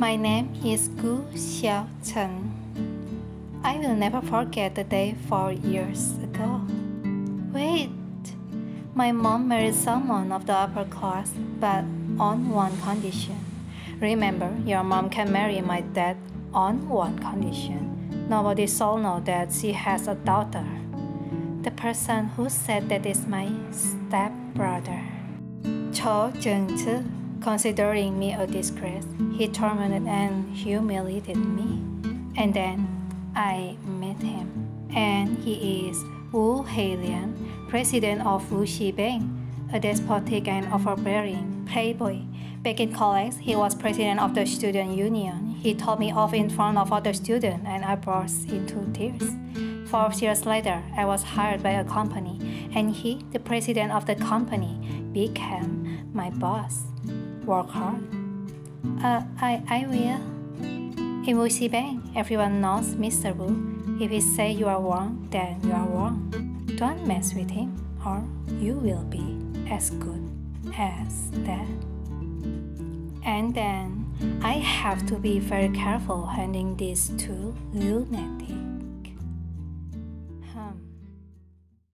My name is Gu Xiao Chen. I will never forget the day four years ago. Wait, my mom married someone of the upper class, but on one condition. Remember, your mom can marry my dad on one condition. Nobody shall know that she has a daughter. The person who said that is my stepbrother. Cho Jung-chul, considering me a disgrace, he tormented and humiliated me. And then I met him. And he is Wu Heilian, president of Wu Xibeng, a despotic and overbearing playboy. Back in college, he was president of the student union. He told me off in front of other students, and I burst into tears. Four years later, I was hired by a company, and he, the president of the company, became my boss. Work hard. Uh, I, I will. In Wu Xibeng, everyone knows Mr. Wu. If he say you are wrong, then you are wrong. Don't mess with him, or you will be as good as that. And then I have to be very careful handling these two lunatics.